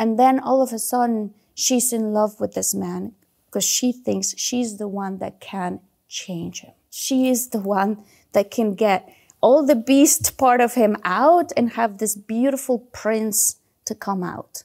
And then all of a sudden, she's in love with this man because she thinks she's the one that can change him. She is the one that can get all the beast part of him out and have this beautiful prince to come out.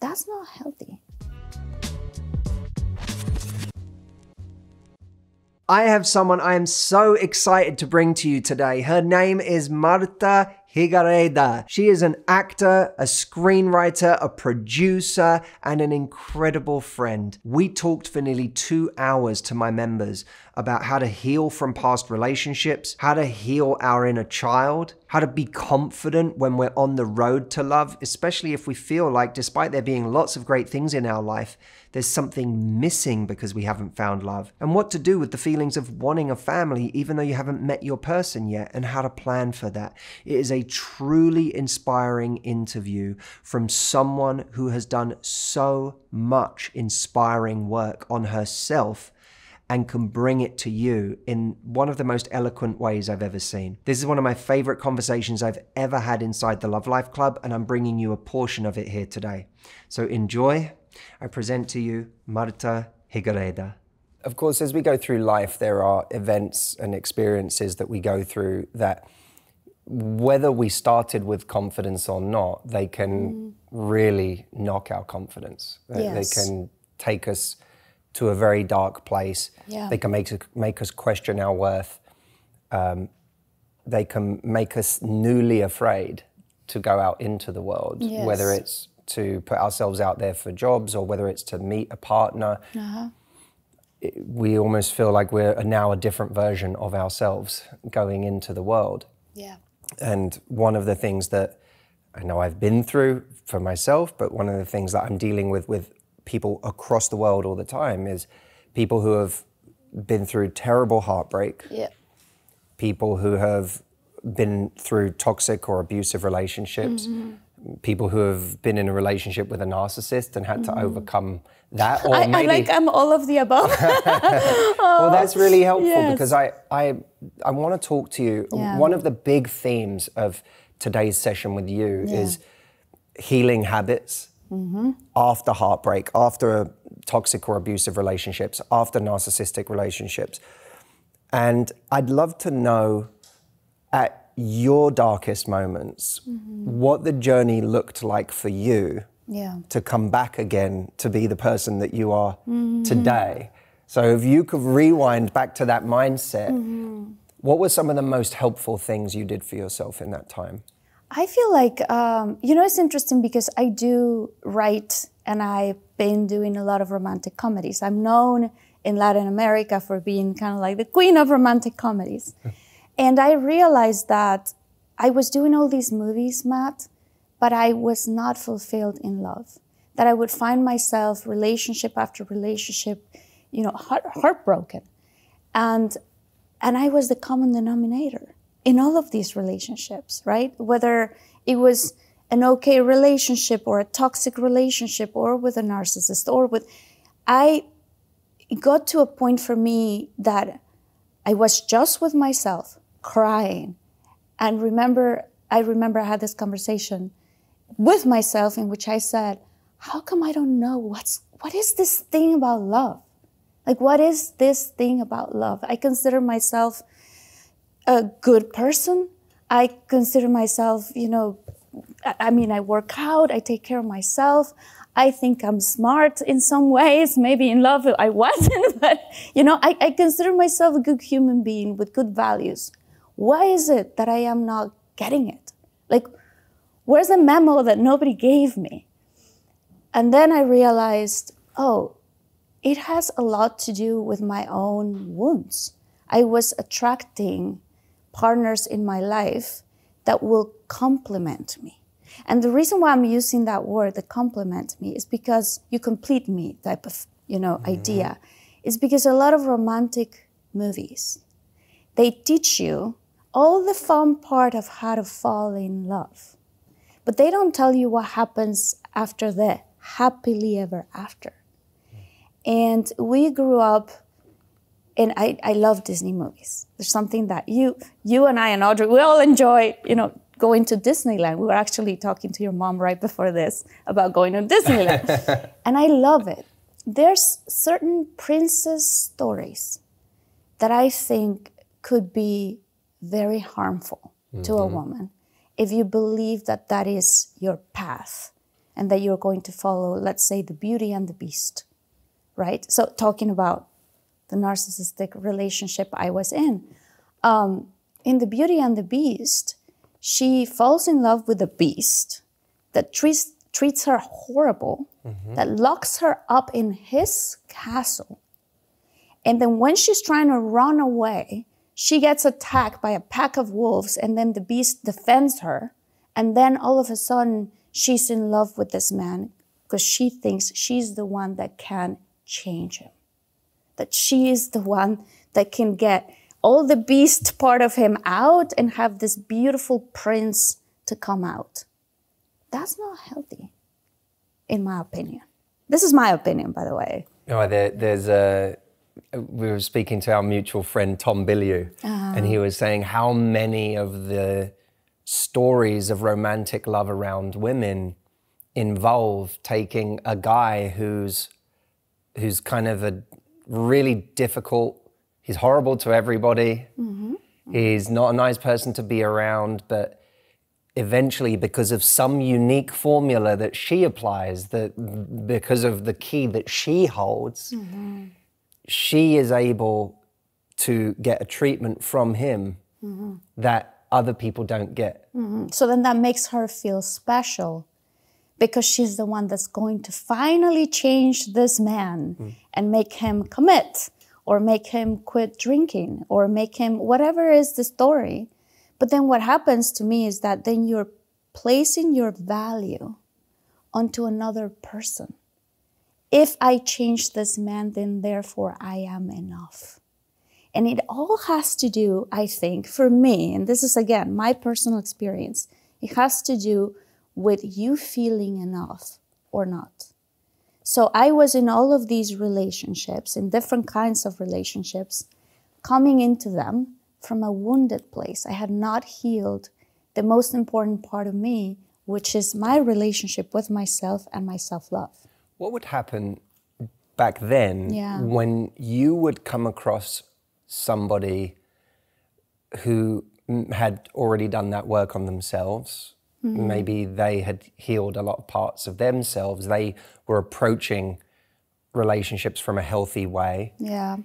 That's not healthy. I have someone I am so excited to bring to you today. Her name is Martha Higareda. She is an actor, a screenwriter, a producer, and an incredible friend. We talked for nearly two hours to my members about how to heal from past relationships, how to heal our inner child, how to be confident when we're on the road to love, especially if we feel like, despite there being lots of great things in our life, there's something missing because we haven't found love, and what to do with the feelings of wanting a family even though you haven't met your person yet, and how to plan for that. It is a truly inspiring interview from someone who has done so much inspiring work on herself and can bring it to you in one of the most eloquent ways I've ever seen. This is one of my favorite conversations I've ever had inside the Love Life Club, and I'm bringing you a portion of it here today. So enjoy. I present to you Martha Higareda. Of course, as we go through life, there are events and experiences that we go through that, whether we started with confidence or not, they can mm. really knock our confidence. Yes. They can take us to a very dark place. Yeah. They can make, make us question our worth. Um, they can make us newly afraid to go out into the world, yes. whether it's to put ourselves out there for jobs or whether it's to meet a partner. Uh-huh. It, we almost feel like we're now a different version of ourselves going into the world. Yeah. And one of the things that I know I've been through for myself, but one of the things that I'm dealing with with people across the world all the time is people who have been through terrible heartbreak. Yeah. People who have been through toxic or abusive relationships. Mm-hmm. People who have been in a relationship with a narcissist and had mm-hmm. to overcome that. Or I, maybe... I like I'm all of the above. oh, well, that's really helpful yes. because I I I want to talk to you. Yeah. One of the big themes of today's session with you yeah. is healing habits mm-hmm. after heartbreak, after toxic or abusive relationships, after narcissistic relationships. And I'd love to know at your darkest moments mm-hmm. what the journey looked like for you yeah. to come back again to be the person that you are mm-hmm. today. So if you could rewind back to that mindset, mm-hmm. what were some of the most helpful things you did for yourself in that time? I feel like, um, you know, it's interesting because I do write and I've been doing a lot of romantic comedies. I'm known in Latin America for being kind of like the queen of romantic comedies. and I realized that I was doing all these movies, Matt, but I was not fulfilled in love. That I would find myself relationship after relationship, you know, heart, heartbroken. And, and I was the common denominator in all of these relationships, right? Whether it was an okay relationship or a toxic relationship or with a narcissist or with, I got to a point for me that I was just with myself crying. And remember, I remember I had this conversation with myself in which I said, how come I don't know what's, what is this thing about love? Like, what is this thing about love? I consider myself a good person. I consider myself, you know, I mean, I work out, I take care of myself. I think I'm smart in some ways. Maybe in love I wasn't, but you know, I, I consider myself a good human being with good values. Why is it that I am not getting it? Like, where's the memo that nobody gave me? And then I realized, oh, it has a lot to do with my own wounds. I was attracting partners in my life that will complement me. And the reason why I'm using that word, that complement me, is because you complete me type of, you know, mm-hmm. idea. Is because a lot of romantic movies, they teach you all the fun part of how to fall in love. But they don't tell you what happens after that, happily ever after. And we grew up and I, I love Disney movies. There's something that you you and I and Audrey we all enjoy, you know, going to Disneyland. We were actually talking to your mom right before this about going to Disneyland. and I love it. There's certain princess stories that I think could be very harmful mm-hmm. to a mm-hmm. woman if you believe that that is your path and that you're going to follow, let's say, the beauty and the beast, right? So, talking about the narcissistic relationship I was in. Um, in The Beauty and the Beast, she falls in love with a beast that treats, treats her horrible, mm-hmm. that locks her up in his castle. And then when she's trying to run away, she gets attacked by a pack of wolves, and then the beast defends her. And then all of a sudden, she's in love with this man because she thinks she's the one that can change him. That she is the one that can get all the beast part of him out and have this beautiful prince to come out. That's not healthy, in my opinion. This is my opinion, by the way. Oh, there, there's a. We were speaking to our mutual friend Tom Bilyeu, uh-huh. and he was saying how many of the stories of romantic love around women involve taking a guy who's who's kind of a really difficult he's horrible to everybody. Mm-hmm. He's not a nice person to be around, but eventually, because of some unique formula that she applies, that because of the key that she holds, mm-hmm. she is able to get a treatment from him mm-hmm. that other people don't get. Mm-hmm. So then that makes her feel special because she's the one that's going to finally change this man mm. and make him commit or make him quit drinking or make him whatever is the story. But then what happens to me is that then you're placing your value onto another person. If I change this man, then therefore I am enough. And it all has to do, I think, for me, and this is again my personal experience, it has to do with you feeling enough or not. So I was in all of these relationships, in different kinds of relationships, coming into them from a wounded place. I had not healed the most important part of me, which is my relationship with myself and my self love. What would happen back then yeah. when you would come across somebody who had already done that work on themselves? Mm-hmm. Maybe they had healed a lot of parts of themselves. They were approaching relationships from a healthy way. Yeah.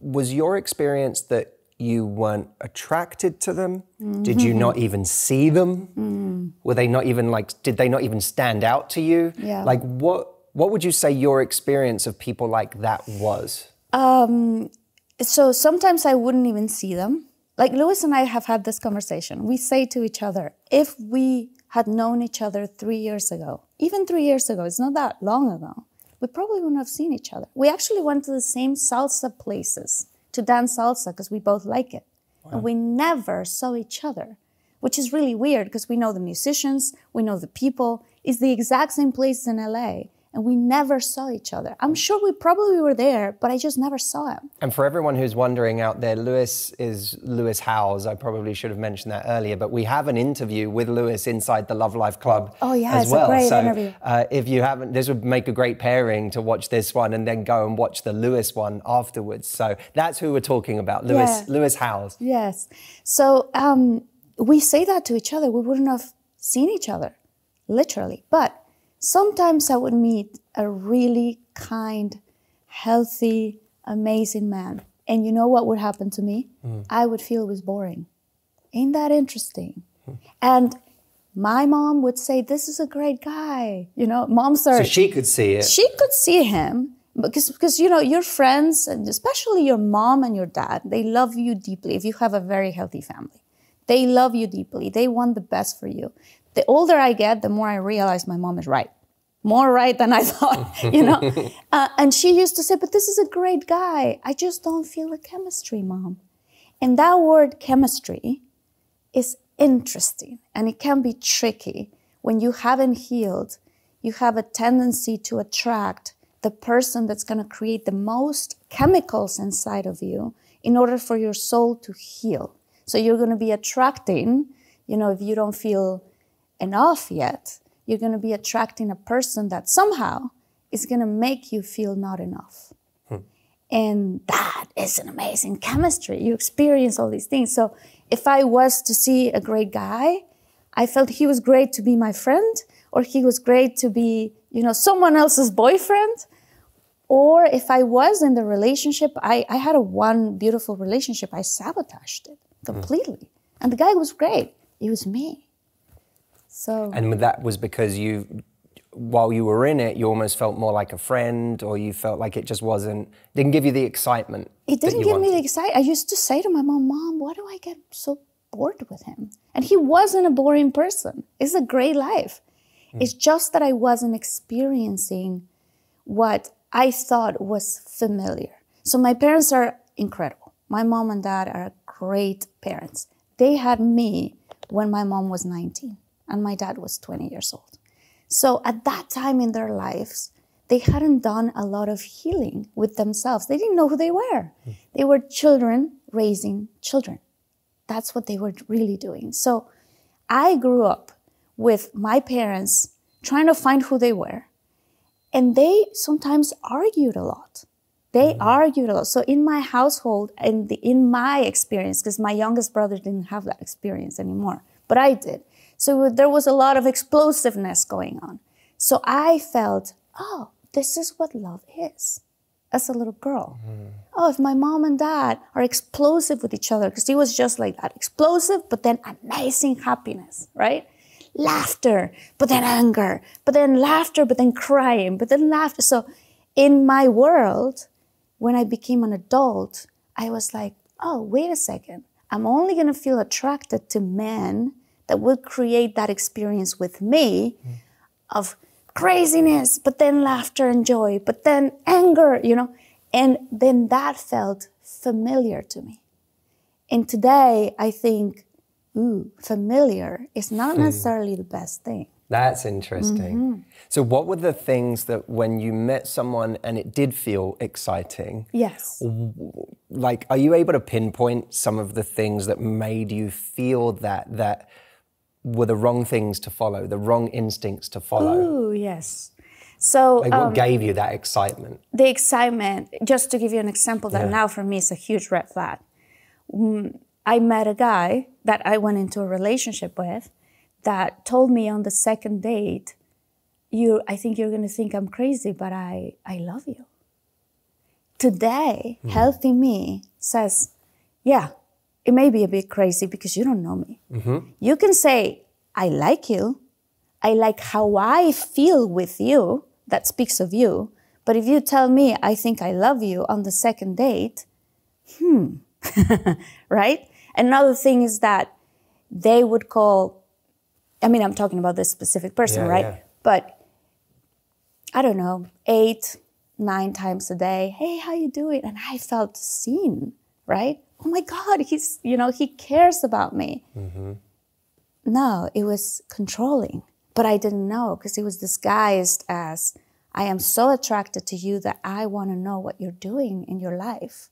Was your experience that you weren't attracted to them? Mm-hmm. Did you not even see them? Mm. Were they not even like did they not even stand out to you? Yeah. Like what what would you say your experience of people like that was? Um so sometimes I wouldn't even see them like Lewis and I have had this conversation. We say to each other, if we had known each other three years ago, even three years ago, it's not that long ago, we probably wouldn't have seen each other. We actually went to the same salsa places to dance salsa because we both like it. Wow. And we never saw each other, which is really weird because we know the musicians, we know the people. It's the exact same place in LA and we never saw each other. I'm sure we probably were there, but I just never saw him. And for everyone who's wondering out there, Lewis is Lewis Howes. I probably should have mentioned that earlier, but we have an interview with Lewis inside the Love Life Club. Oh yeah, as it's well. a great so, interview. Uh, if you haven't, this would make a great pairing to watch this one and then go and watch the Lewis one afterwards. So that's who we're talking about, Lewis yeah. Lewis Howes. Yes. So um, we say that to each other. We wouldn't have seen each other, literally, but Sometimes I would meet a really kind, healthy, amazing man. And you know what would happen to me? Mm. I would feel it was boring. Ain't that interesting? Mm. And my mom would say, This is a great guy. You know, moms are. So she could see it. She could see him because, because you know, your friends, and especially your mom and your dad, they love you deeply if you have a very healthy family. They love you deeply. They want the best for you the older I get, the more I realize my mom is right. More right than I thought, you know? uh, and she used to say, but this is a great guy. I just don't feel the chemistry, mom. And that word chemistry is interesting and it can be tricky. When you haven't healed, you have a tendency to attract the person that's going to create the most chemicals inside of you in order for your soul to heal. So you're going to be attracting you know, if you don't feel enough yet, you're going to be attracting a person that somehow is going to make you feel not enough. And that is an amazing chemistry. You experience all these things. So if I was to see a great guy, I felt he was great to be my friend, or he was great to be, you know, someone else's boyfriend. Or if I was in the relationship, I, I had a one beautiful relationship, I sabotaged it completely. Mm. And the guy was great. It was me. So And that was because you while you were in it, you almost felt more like a friend, or you felt like it just wasn't didn't give you the excitement. It didn't give wanted. me the excitement. I used to say to my mom, "Mom, why do I get so bored with him?" And he wasn't a boring person. It's a great life. Mm. It's just that I wasn't experiencing what I thought was familiar. So my parents are incredible. My mom and dad are great parents. They had me when my mom was 19 and my dad was 20 years old. So at that time in their lives, they hadn't done a lot of healing with themselves. They didn't know who they were. They were children raising children. That's what they were really doing. So I grew up with my parents trying to find who they were. And they sometimes argued a lot. They mm-hmm. argued a lot. So in my household and in my experience, because my youngest brother didn't have that experience anymore, but I did. So there was a lot of explosiveness going on. So I felt, oh, this is what love is as a little girl. Mm. Oh, if my mom and dad are explosive with each other, because he was just like that explosive, but then amazing happiness, right? Laughter, but then anger, but then laughter, but then crying, but then laughter. So in my world, when I became an adult, I was like, oh, wait a second. I'm only going to feel attracted to men that will create that experience with me mm. of craziness, but then laughter and joy, but then anger, you know. And then that felt familiar to me. And today I think, ooh, familiar is not hmm. necessarily the best thing. That's interesting. Mm-hmm. So, what were the things that when you met someone and it did feel exciting? Yes. Like, are you able to pinpoint some of the things that made you feel that that were the wrong things to follow, the wrong instincts to follow? Oh, yes. So, like what um, gave you that excitement? The excitement, just to give you an example, that yeah. now for me is a huge red flag. Mm, I met a guy that I went into a relationship with that told me on the second date, "You, I think you're going to think I'm crazy, but I, I love you." Today, mm. healthy me says, "Yeah, it may be a bit crazy because you don't know me. Mm-hmm. You can say, I like you. I like how I feel with you. That speaks of you. But if you tell me, I think I love you on the second date, hmm, right? Another thing is that they would call, I mean, I'm talking about this specific person, yeah, right? Yeah. But I don't know, eight, nine times a day, hey, how you doing? And I felt seen, right? Oh my God, he's, you know, he cares about me. Mm-hmm. No, it was controlling. But I didn't know because it was disguised as I am so attracted to you that I want to know what you're doing in your life.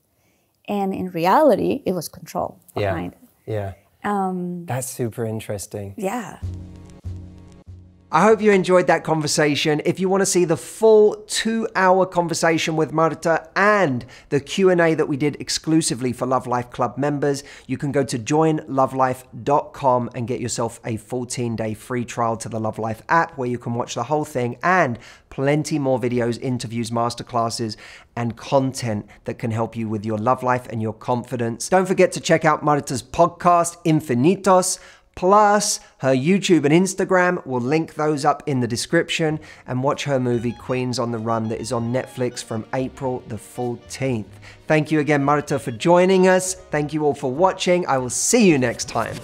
And in reality, it was control behind yeah. it. Yeah. Um, That's super interesting. Yeah. I hope you enjoyed that conversation. If you want to see the full 2-hour conversation with Martha and the Q&A that we did exclusively for Love Life Club members, you can go to joinlovelife.com and get yourself a 14-day free trial to the Love Life app where you can watch the whole thing and plenty more videos, interviews, masterclasses, and content that can help you with your love life and your confidence. Don't forget to check out Martha's podcast Infinitos plus her YouTube and Instagram. We'll link those up in the description and watch her movie Queens on the Run that is on Netflix from April the 14th. Thank you again, Martha, for joining us. Thank you all for watching. I will see you next time.